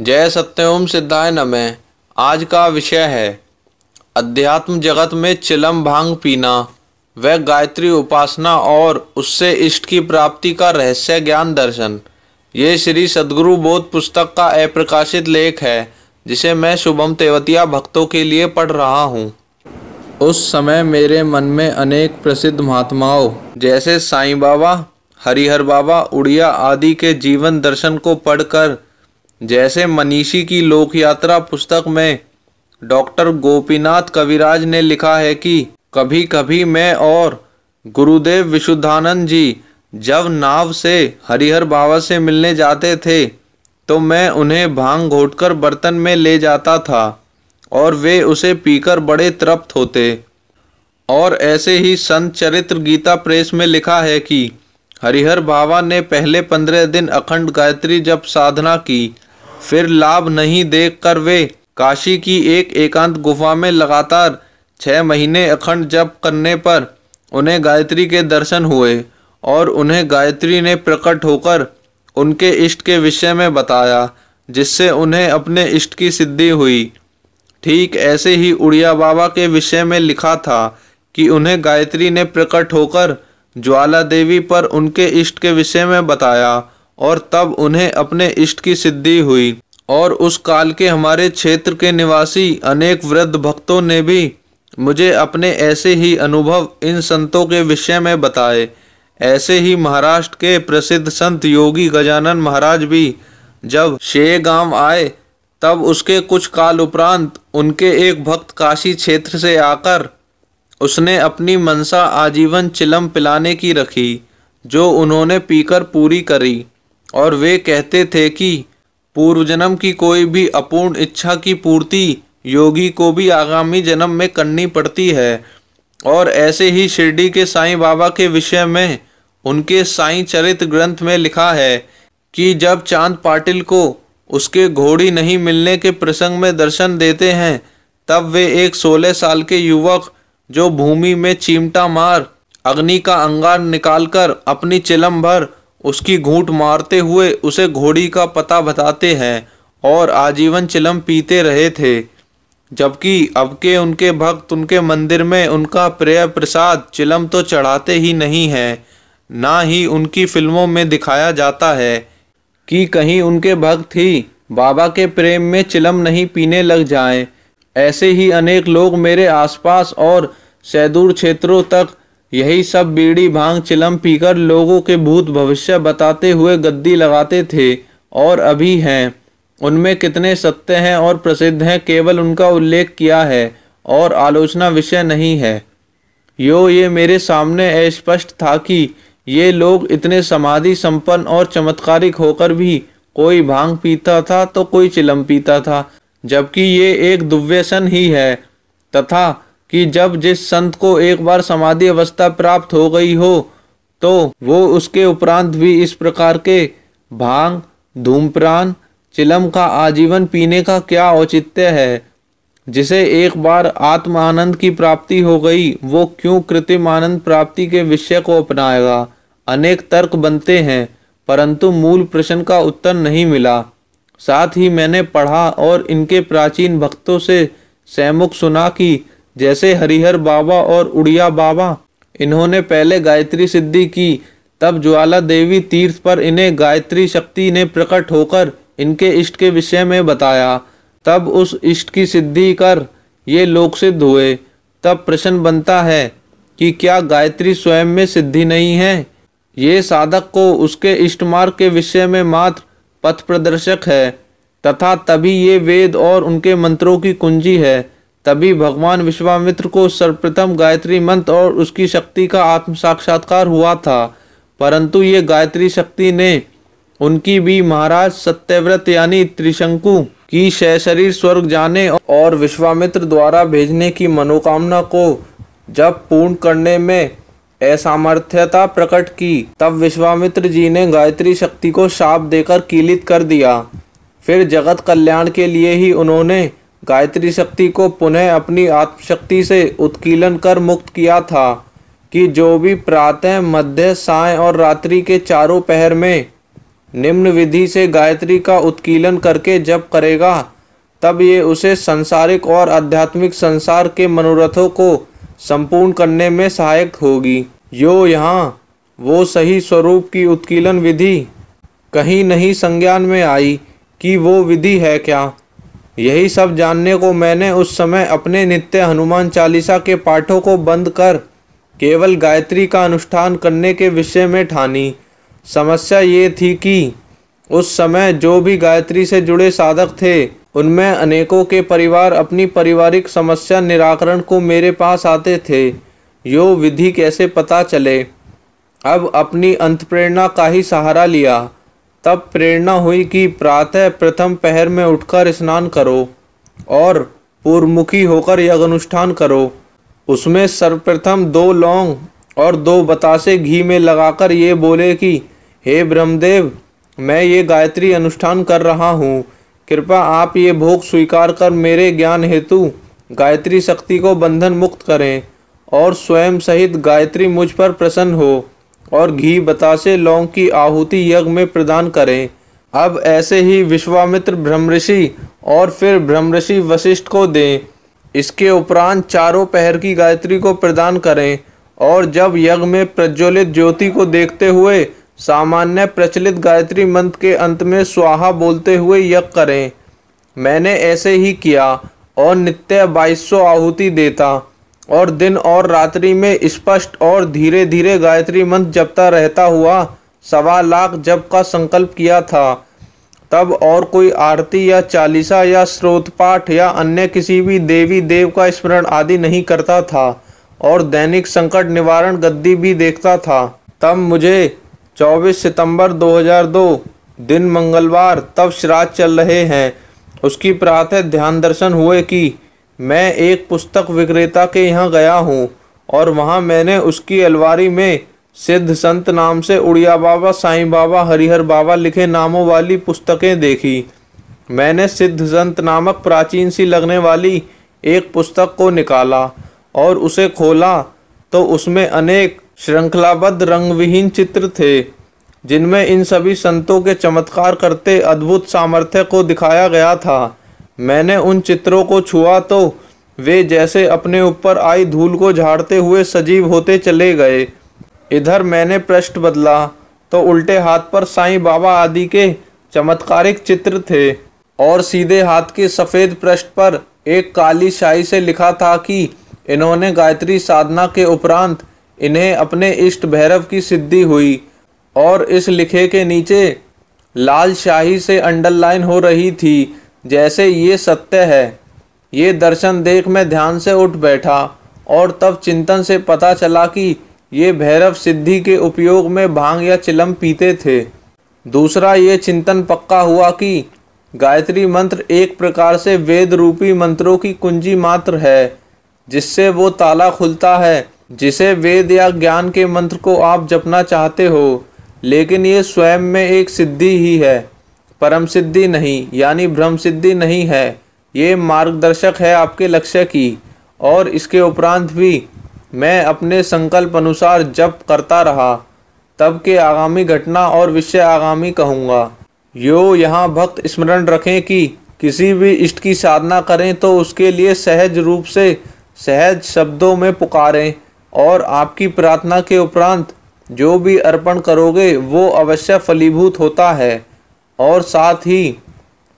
जय सत्यम सिद्धाय नमः। आज का विषय है, अध्यात्म जगत में चिलम भाँग पीना। व गायत्री उपासना और उससे इष्ट की प्राप्ति का रहस्य ज्ञान दर्शन। ये श्री सदगुरु बोध पुस्तक का अप्रकाशित लेख है, जिसे मैं शुभम तेवतिया भक्तों के लिए पढ़ रहा हूँ। उस समय मेरे मन में अनेक प्रसिद्ध महात्माओं, जैसे साईं बाबा, हरिहर बाबा, उड़िया आदि के जीवन दर्शन को पढ़कर जैसे मनीषी की लोक यात्रा पुस्तक में डॉक्टर गोपीनाथ कविराज ने लिखा है कि कभी कभी मैं और गुरुदेव विशुद्धानंद जी जब नाव से, हरिहर बाबा से मिलने जाते थे तो मैं उन्हें भाँग घोटकर बर्तन में ले जाता था और वे उसे पीकर बड़े तृप्त होते। और ऐसे ही संत चरित्र गीता प्रेस में लिखा है कि हरिहर बाबा ने पहले पंद्रह दिन अखंड गायत्री जब साधना की फिर लाभ नहीं देखकर वे काशी की एक एकांत गुफा में लगातार छः महीने अखंड जप करने पर उन्हें गायत्री के दर्शन हुए और उन्हें गायत्री ने प्रकट होकर उनके इष्ट के विषय में बताया, जिससे उन्हें अपने इष्ट की सिद्धि हुई। ठीक ऐसे ही उड़िया बाबा के विषय में लिखा था कि उन्हें गायत्री ने प्रकट होकर ज्वाला देवी पर उनके इष्ट के विषय में बताया और तब उन्हें अपने इष्ट की सिद्धि हुई। और उस काल के हमारे क्षेत्र के निवासी अनेक वृद्ध भक्तों ने भी मुझे अपने ऐसे ही अनुभव इन संतों के विषय में बताए। ऐसे ही महाराष्ट्र के प्रसिद्ध संत योगी गजानन महाराज भी जब शे गाँव आए, तब उसके कुछ काल उपरांत उनके एक भक्त काशी क्षेत्र से आकर उसने अपनी मनसा आजीवन चिलम पिलाने की रखी, जो उन्होंने पीकर पूरी करी। और वे कहते थे कि पूर्व जन्म की कोई भी अपूर्ण इच्छा की पूर्ति योगी को भी आगामी जन्म में करनी पड़ती है। और ऐसे ही शिरडी के साईं बाबा के विषय में उनके साईं चरित्र ग्रंथ में लिखा है कि जब चाँद पाटिल को उसके घोड़ी नहीं मिलने के प्रसंग में दर्शन देते हैं, तब वे एक सोलह साल के युवक जो भूमि में चिमटा मार, अग्नि का अंगार निकालकर अपनी चिलम भर उसकी घूंट मारते हुए उसे घोड़ी का पता बताते हैं और आजीवन चिलम पीते रहे थे, जबकि अब के उनके भक्त उनके मंदिर में उनका प्रिय प्रसाद चिलम तो चढ़ाते ही नहीं है, ना ही उनकी फ़िल्मों में दिखाया जाता है कि कहीं उनके भक्त ही बाबा के प्रेम में चिलम नहीं पीने लग जाएँ। ऐसे ही अनेक लोग मेरे आसपास और सैदूर क्षेत्रों तक यही सब बीड़ी भाँग चिलम पीकर लोगों के भूत भविष्य बताते हुए गद्दी लगाते थे और अभी हैं। उनमें कितने सत्य हैं और प्रसिद्ध हैं केवल उनका उल्लेख किया है और आलोचना विषय नहीं है। यो ये मेरे सामने स्पष्ट था कि ये लोग इतने समाधि संपन्न और चमत्कारिक होकर भी कोई भाँग पीता था तो कोई चिलम पीता था, जबकि ये एक दुव्यसन ही है, तथा कि जब जिस संत को एक बार समाधि अवस्था प्राप्त हो गई हो तो वो उसके उपरांत भी इस प्रकार के भाँग धूमप्रान चिलम का आजीवन पीने का क्या औचित्य है? जिसे एक बार आत्म आनंद की प्राप्ति हो गई, वो क्यों कृत्रिम आनंद प्राप्ति के विषय को अपनाएगा? अनेक तर्क बनते हैं, परंतु मूल प्रश्न का उत्तर नहीं मिला। साथ ही मैंने पढ़ा और इनके प्राचीन भक्तों से सहमुख सुना कि जैसे हरिहर बाबा और उड़िया बाबा। इन्होंने पहले गायत्री सिद्धि की, तब ज्वाला देवी तीर्थ पर इन्हें गायत्री शक्ति ने प्रकट होकर इनके इष्ट के विषय में बताया। तब उस इष्ट की सिद्धि कर ये लोक सिद्ध हुए। तब प्रश्न बनता है कि क्या गायत्री स्वयं में सिद्धि नहीं है? ये साधक को उसके इष्ट मार्ग के विषय में मात्र पथ प्रदर्शक है, तथा तभी ये वेद और उनके मंत्रों की कुंजी है। तभी भगवान विश्वामित्र को सर्वप्रथम गायत्री मंत्र और उसकी शक्ति का आत्म साक्षात्कार हुआ था। परंतु ये गायत्री शक्ति ने उनकी भी महाराज सत्यव्रत यानी त्रिशंकु की शय शरीर स्वर्ग जाने और विश्वामित्र द्वारा भेजने की मनोकामना को जब पूर्ण करने में असामर्थ्यता प्रकट की, तब विश्वामित्र जी ने गायत्री शक्ति को शाप देकर कीलित कर दिया। फिर जगत कल्याण के लिए ही उन्होंने गायत्री शक्ति को पुनः अपनी आत्मशक्ति से उत्कीलन कर मुक्त किया था कि जो भी प्रातः, मध्य, साय और रात्रि के चारों पहर में निम्न विधि से गायत्री का उत्कीलन करके जप करेगा, तब ये उसे संसारिक और आध्यात्मिक संसार के मनोरथों को संपूर्ण करने में सहायक होगी। यो यहाँ, वो सही स्वरूप की उत्कीलन विधि कहीं नहीं संज्ञान में आई कि वो विधि है क्या। यही सब जानने को मैंने उस समय अपने नित्य हनुमान चालीसा के पाठों को बंद कर केवल गायत्री का अनुष्ठान करने के विषय में ठानी। समस्या ये थी कि उस समय जो भी गायत्री से जुड़े साधक थे, उनमें अनेकों के परिवार अपनी पारिवारिक समस्या निराकरण को मेरे पास आते थे। यो विधि कैसे पता चले? अब अपनी अंत प्रेरणा का ही सहारा लिया। तब प्रेरणा हुई कि प्रातः प्रथम पहर में उठकर स्नान करो और पूर्वमुखी होकर यज्ञ अनुष्ठान करो। उसमें सर्वप्रथम दो लौंग और दो बतासे घी में लगाकर ये बोले कि, हे ब्रह्मदेव, मैं ये गायत्री अनुष्ठान कर रहा हूँ। कृपा आप ये भोग स्वीकार कर मेरे ज्ञान हेतु गायत्री शक्ति को बंधन मुक्त करें और स्वयं सहित गायत्री मुझ पर प्रसन्न हो। और घी बतासे लौंग की आहुति यज्ञ में प्रदान करें। अब ऐसे ही विश्वामित्र ब्रह्मऋषि और फिर ब्रह्मऋषि वशिष्ठ को दें। इसके उपरांत चारों पहर की गायत्री को प्रदान करें और जब यज्ञ में प्रज्वलित ज्योति को देखते हुए सामान्य प्रचलित गायत्री मंत्र के अंत में स्वाहा बोलते हुए यज्ञ करें। मैंने ऐसे ही किया और नित्य बाईस सौ आहुति देता। और दिन और रात्रि में स्पष्ट और धीरे धीरे गायत्री मंत्र जपता रहता हुआ सवा लाख जप का संकल्प किया था। तब और कोई आरती या चालीसा या स्रोत पाठ या अन्य किसी भी देवी देव का स्मरण आदि नहीं करता था और दैनिक संकट निवारण गद्दी भी देखता था। तब मुझे 24 सितंबर 2002 दिन मंगलवार, तब श्राद्ध चल रहे हैं। उसकी प्रातः ध्यान दर्शन हुए कि मैं एक पुस्तक विक्रेता के यहाँ गया हूँ और वहाँ मैंने उसकी अलवारी में सिद्ध संत नाम से उड़िया बाबा, साईं बाबा, हरिहर बाबा लिखे नामों वाली पुस्तकें देखी। मैंने सिद्ध संत नामक प्राचीन सी लगने वाली एक पुस्तक को निकाला और उसे खोला तो उसमें अनेक श्रृंखलाबद्ध रंगविहीन चित्र थे, जिनमें इन सभी संतों के चमत्कार करते अद्भुत सामर्थ्य को दिखाया गया था। मैंने उन चित्रों को छुआ तो वे जैसे अपने ऊपर आई धूल को झाड़ते हुए सजीव होते चले गए। इधर मैंने पृष्ठ बदला तो उल्टे हाथ पर साईं बाबा आदि के चमत्कारिक चित्र थे और सीधे हाथ के सफ़ेद पृष्ठ पर एक काली शाही से लिखा था कि इन्होंने गायत्री साधना के उपरांत इन्हें अपने इष्ट भैरव की सिद्धि हुई और इस लिखे के नीचे लाल शाही से अंडरलाइन हो रही थी। जैसे ये सत्य है। ये दर्शन देख मैं ध्यान से उठ बैठा और तब चिंतन से पता चला कि ये भैरव सिद्धि के उपयोग में भाँग या चिलम पीते थे। दूसरा ये चिंतन पक्का हुआ कि गायत्री मंत्र एक प्रकार से वेद रूपी मंत्रों की कुंजी मात्र है, जिससे वो ताला खुलता है, जिसे वेद या ज्ञान के मंत्र को आप जपना चाहते हो, लेकिन ये स्वयं में एक सिद्धि ही है। परम सिद्धि नहीं, यानी ब्रह्म सिद्धि नहीं है। ये मार्गदर्शक है आपके लक्ष्य की, और इसके उपरांत भी मैं अपने संकल्प अनुसार जप करता रहा, तब के आगामी घटना और विषय आगामी कहूँगा। यो यहाँ भक्त स्मरण रखें कि किसी भी इष्ट की साधना करें तो उसके लिए सहज रूप से सहज शब्दों में पुकारें, और आपकी प्रार्थना के उपरांत जो भी अर्पण करोगे वो अवश्य फलीभूत होता है। और साथ ही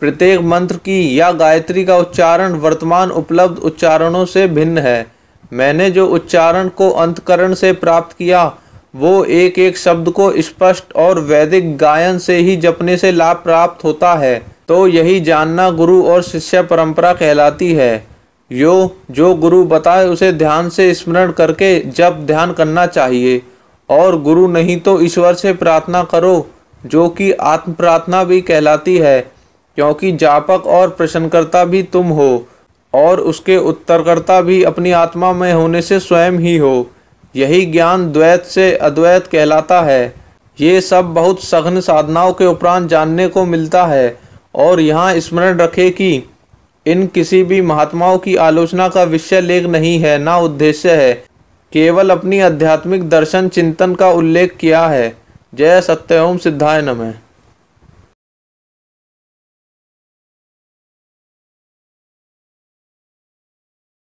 प्रत्येक मंत्र की या गायत्री का उच्चारण वर्तमान उपलब्ध उच्चारणों से भिन्न है। मैंने जो उच्चारण को अंतकरण से प्राप्त किया, वो एक एक शब्द को स्पष्ट और वैदिक गायन से ही जपने से लाभ प्राप्त होता है। तो यही जानना गुरु और शिष्य परंपरा कहलाती है। यो, जो गुरु बताए उसे ध्यान से स्मरण करके जब ध्यान करना चाहिए। और गुरु नहीं तो ईश्वर से प्रार्थना करो। जो कि आत्म प्रार्थना भी कहलाती है, क्योंकि जापक और प्रश्नकर्ता भी तुम हो, और उसके उत्तरकर्ता भी अपनी आत्मा में होने से स्वयं ही हो। यही ज्ञान द्वैत से अद्वैत कहलाता है। ये सब बहुत सघन साधनाओं के उपरांत जानने को मिलता है, और यहाँ स्मरण रखे कि इन किसी भी महात्माओं की आलोचना का विषय लेख नहीं है, ना उद्देश्य है। केवल अपनी आध्यात्मिक दर्शन चिंतन का उल्लेख किया है। जय सत्य ओम सिद्धाय नमः।